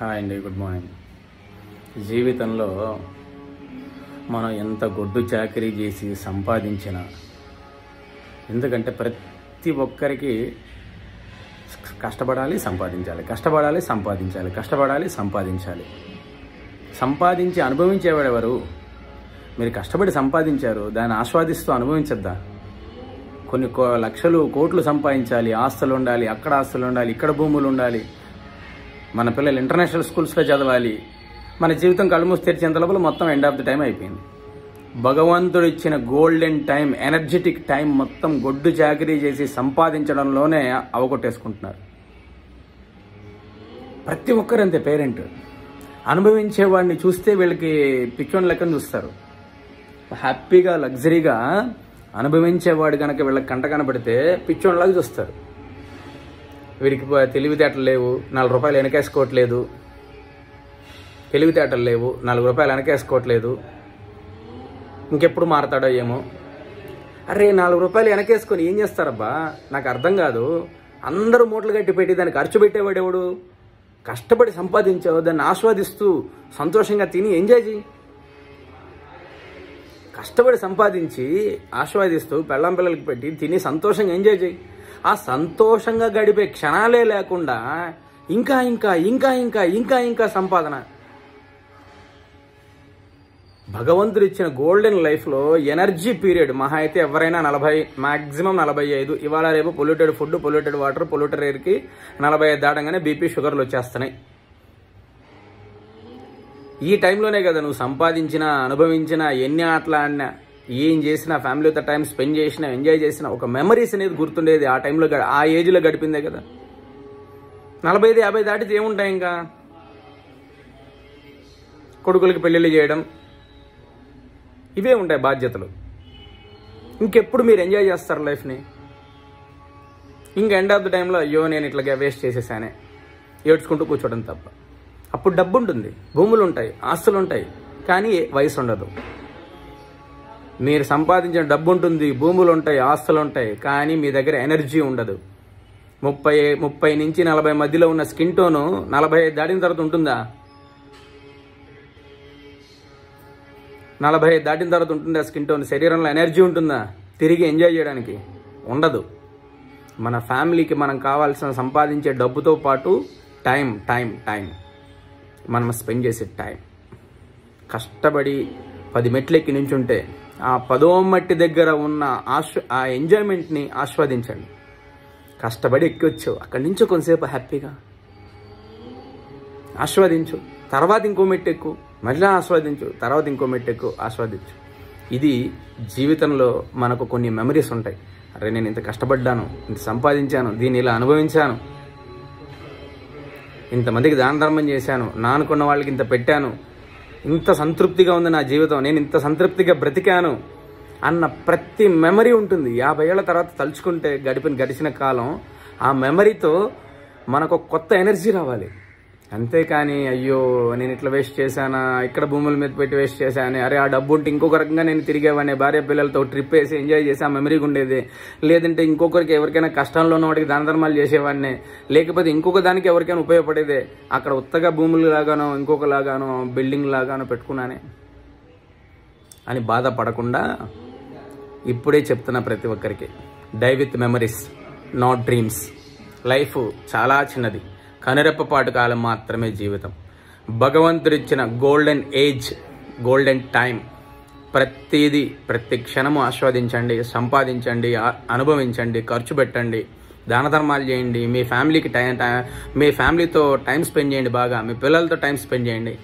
Hi అండి good morning. జీవితంలో మనం ఎంత గొడ్డు చాకరీ చేసి సంపాదించిన ఎందుకంటే ప్రతి ఒక్కరికి కష్టపడాలి సంపాదించాలి. కష్టపడాలి సంపాదించాలి. కష్టపడాలి సంపాదించాలి. సంపాదించి అనుభవించేవాడెవరు? మీరు కష్టపడి సంపాదించారు దాన్ని ఆస్వాదిస్తూ అనుభవించద్దా? కొన్ని కో- లక్షలు కోట్లు సంపాదించాలి ఆస్తులు ఉండాలి అక్కడ ఆస్తులు ఉండాలి ఇక్కడ భూములు ఉండాలి మన పిల్లలు ఇంటర్నేషనల్ స్కూల్స్లో చదవాలి. మన జీవితం కళ్ళు మూసి తెరిచేంత లోపల మొత్తం ఎండ్ ఆఫ్ ది టైం అయిపోయింది. భగవంతుడు ఇచ్చిన గోల్డెన్ టైం ఎనర్జెటిక్ టైం మొత్తం గొడ్డు చాకరీ చేసి సంపాదించడంలోనే అవగొట్టేసుకుంటున్నారు. ప్రతి ఒక్కరు అంతే పేరెంట్. అనుభవించేవాడిని చూస్తే వీళ్ళకి పిచ్చోన్ లెక్కను చూస్తారు. హ్యాపీగా లగ్జరీగా అనుభవించేవాడు కనుక వీళ్ళకి కంట కనబడితే పిచ్చోన్లాగా చూస్తారు. వీడికి తెలివితేటలు లేవు నాలుగు రూపాయలు వెనకేసుకోవట్లేదు. తెలివితేటలు లేవు నాలుగు రూపాయలు వెనకేసుకోవట్లేదు. ఇంకెప్పుడు మారతాడో ఏమో. అరే నాలుగు రూపాయలు వెనకేసుకొని ఏం చేస్తారబ్బా? నాకు అర్థం కాదు. అందరూ మూటలు కట్టి పెట్టి దాన్ని ఖర్చు పెట్టేవాడు ఎవడు? కష్టపడి సంపాదించావు దాన్ని ఆస్వాదిస్తూ సంతోషంగా తిని ఎంజాయ్ చేయి కష్టపడి సంపాదించి ఆస్వాదిస్తూ పెళ్ళం పిల్లలకి పెట్టి తిని సంతోషంగా ఎంజాయ్ చేయి ఆ సంతోషంగా గడిపే క్షణాలే లేకుండా ఇంకా ఇంకా ఇంకా ఇంకా ఇంకా ఇంకా సంపాదన. భగవంతుడు ఇచ్చిన గోల్డెన్ లైఫ్లో ఎనర్జీ పీరియడ్ మహా అయితే ఎవరైనా నలభై మాక్సిమం నలభై ఐదు. ఇవాళ రేపు polluted food polluted water polluted ఎయిర్కి నలభై ఐదు దాటంగానే బీపీ షుగర్లు వచ్చేస్తున్నాయి. ఈ టైంలోనే కదా నువ్వు సంపాదించిన అనుభవించిన ఎన్ని ఆటలు ఆడినా. ఏం చేసినా ఫ్యామిలీతో టైం స్పెండ్ చేసినా ఎంజాయ్ చేసినా ఒక మెమరీస్ అనేది గుర్తుండేది ఆ టైంలో ఆ ఏజ్లో గడిపిందే కదా. నలభై ఐదు యాభై దాటితే ఏముంటాయి ఇంకా? కొడుకులకి పెళ్ళిళ్ళు చేయడం. ఇవే ఉంటాయి బాధ్యతలు. ఇంకెప్పుడు మీరు ఎంజాయ్ చేస్తారు లైఫ్ని ఇంకా ఎండ్ ఆఫ్ ద టైంలో అయ్యో నేను ఇట్లాగే వేస్ట్ చేసేసానే. ఏడ్చుకుంటూ కూర్చోవడం తప్ప. అప్పుడు డబ్బు ఉంటుంది భూములు ఉంటాయి ఆస్తులు ఉంటాయి కానీ వయసు ఉండదు మీరు సంపాదించిన డబ్బు ఉంటుంది భూములు ఉంటాయి ఆస్తులు ఉంటాయి కానీ మీ దగ్గర ఎనర్జీ ఉండదు. ముప్పై ముప్పై నుంచి నలభై మధ్యలో ఉన్న స్కిన్ టోను నలభై ఐదు దాటిన తర్వాత ఉంటుందా? నలభై దాటిన తర్వాత ఉంటుందా స్కిన్ టోన్ శరీరంలో ఎనర్జీ ఉంటుందా? తిరిగి ఎంజాయ్ చేయడానికి? ఉండదు. మన ఫ్యామిలీకి మనం కావాల్సిన సంపాదించే డబ్బుతో పాటు టైం టైం టైం. మనం స్పెండ్ చేసే టైం. కష్టపడి పది మెట్లు ఎక్కి నించుంటే ఆ పదో మట్టి దగ్గర ఉన్న ఆశ్వ ఆ ఎంజాయ్మెంట్ని ఆస్వాదించండి. కష్టపడి ఎక్కొచ్చు. అక్కడి నుంచి కొంతసేపు హ్యాపీగా. ఆస్వాదించు. తర్వాత ఇంకో మెట్టు ఎక్కు మళ్ళీ ఆస్వాదించు. తర్వాత ఇంకో మెట్టు ఎక్కు ఆస్వాదించు. ఇది జీవితంలో మనకు కొన్ని మెమరీస్ ఉంటాయి. అరే నేను ఇంత కష్టపడ్డాను. ఇంత సంపాదించాను. దీన్ని ఇలా అనుభవించాను. ఇంతమందికి దాన ధర్మం చేశాను. నా అనుకున్న వాళ్ళకి ఇంత పెట్టాను. ఇంత సంతృప్తిగా ఉంది నా జీవితం. నేను ఇంత సంతృప్తిగా బ్రతికాను అన్న ప్రతి మెమరీ ఉంటుంది. యాభై ఏళ్ళ తర్వాత తలుచుకుంటే గడిపిన గడిచిన కాలం ఆ మెమరీతో మనకు కొత్త ఎనర్జీ రావాలి. అంతేకాని అయ్యో నేను ఇట్లా వేస్ట్ చేశానా ఇక్కడ భూముల మీద పెట్టి వేస్ట్ చేశాను అరే ఆ డబ్బు ఉంటే ఇంకొక రకంగా నేను తిరిగేవాడిని భార్య పిల్లలతో ట్రిప్ వేసి ఎంజాయ్ చేసి మెమరీ మెమరీగా ఉండేది. లేదంటే ఇంకొకరికి ఎవరికైనా కష్టంలో ఉన్నవాడికి దాన ధర్మాలు చేసేవాడిని. లేకపోతే ఇంకొక దానికి ఎవరికైనా ఉపయోగపడేదే. అక్కడ ఉత్తగా భూములు లాగానో ఇంకొక లాగానో బిల్డింగ్ లాగానో పెట్టుకున్నానే. అని బాధపడకుండా ఇప్పుడే చెప్తున్నా ప్రతి ఒక్కరికి die with memories not dreams life చాలా చిన్నది. కనురెప్పపాటు కాలం మాత్రమే జీవితం. భగవంతుడిచ్చిన గోల్డెన్ ఏజ్ గోల్డెన్ టైం ప్రతిదీ ప్రతి క్షణము ఆస్వాదించండి సంపాదించండి అనుభవించండి ఖర్చు పెట్టండి దాన ధర్మాలు చేయండి మీ ఫ్యామిలీకి టైం మీ ఫ్యామిలీతో టైం స్పెండ్ చేయండి బాగా మీ పిల్లలతో టైం స్పెండ్ చేయండి.